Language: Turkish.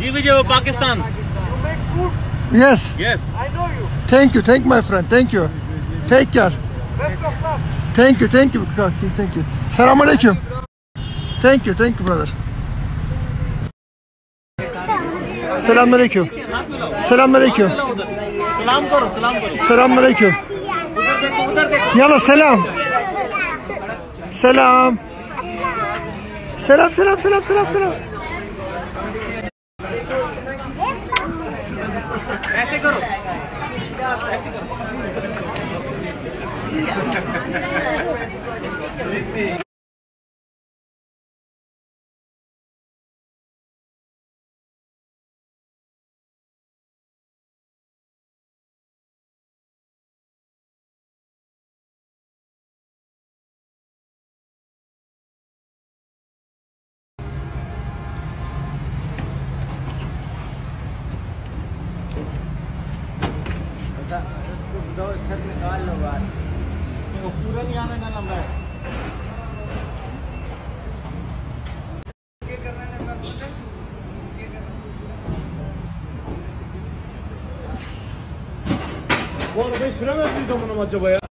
Ji of Pakistan. Yes. Yes. I know you. Thank you. Thank my friend. Thank you. Take care. Best of luck. Thank you. Thank you. Thank you. Selamun aleyküm. Thank you. Thank you brother. Selamünaleyküm. Selamünaleyküm. Selam koro, selam koro. Selamünaleyküm. Yalla selam. Selam. Selam, selam, selam, selam, selam. いいや。उसको दो सर निकाल लो बाहर तो पूरा नहीं आने का number Bu arabayı süremez miyiz amına acaba ya?